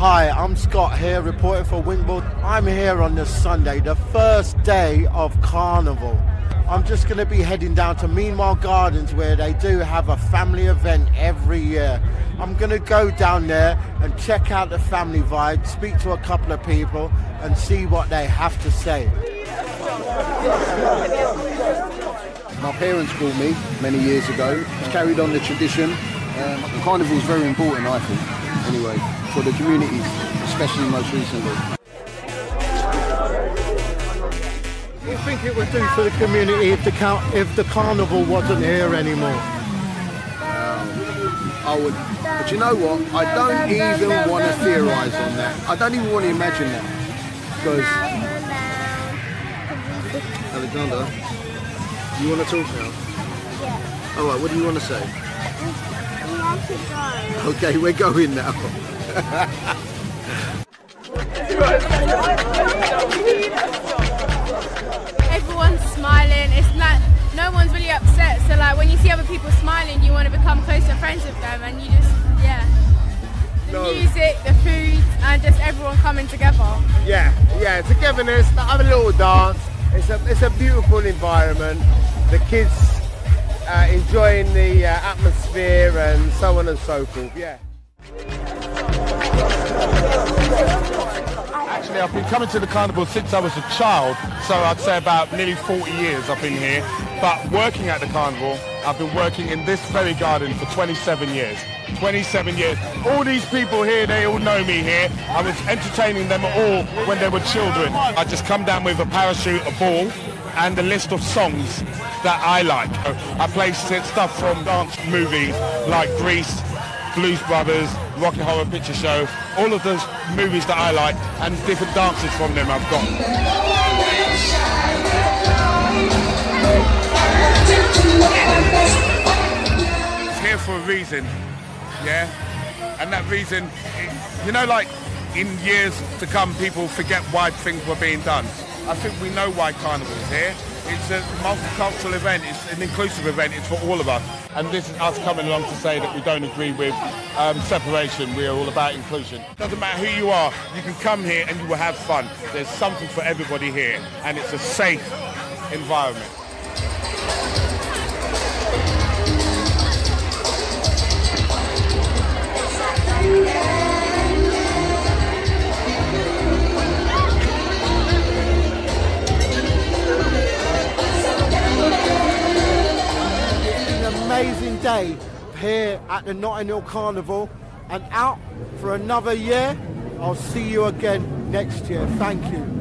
Hi, I'm Scott here, reporting for WinkBall. I'm here on this Sunday, the first day of Carnival. I'm just going to be heading down to Meanwhile Gardens where they do have a family event every year. I'm going to go down there and check out the family vibe, speak to a couple of people and see what they have to say. My parents brought me many years ago. It's carried on the tradition. Um, carnival is very important, I think, anyway, for the community, especially most recently. What do you think it would do for the community if the, car- if the carnival wasn't here anymore? I would, but you know what? I don't even want to theorise on that. I don't even want to imagine that. Because, Alexander, you want to talk now? Yeah. All right, what do you want to say? To go. Okay, we're going now. everyone's smiling. It's like no one's really upset. So like when you see other people smiling, you want to become closer friends with them, and you just yeah. The No. music, the food, and just everyone coming together. Yeah, yeah, togetherness, have a little dance. It's a, it's a beautiful environment. The kids uh, enjoying the uh, atmosphere and so on and so forth. Yeah. Actually, I've been coming to the carnival since I was a child, so I'd say about nearly 40 years I've been here. But working at the carnival, I've been working in this very garden for 27 years. 27 years. All these people here, they all know me here. I was entertaining them all when they were children. I just come down with a parachute, a ball, and a list of songs that I like. I play stuff from dance movies like Grease, Blues Brothers, Rocky Horror Picture Show, all of those movies that I like, and different dances from them I've got. It's here for a reason, yeah? And that reason, you know, like in years to come, people forget why things were being done. I think we know why Carnival is here. It's a multicultural event, it's an inclusive event, it's for all of us. And this is us coming along to say that we don't agree with um, separation, we are all about inclusion. Doesn't matter who you are, you can come here and you will have fun. There's something for everybody here, and it's a safe environment. Day here at the Notting Hill Carnival and out for another year. I'll see you again next year. Thank you.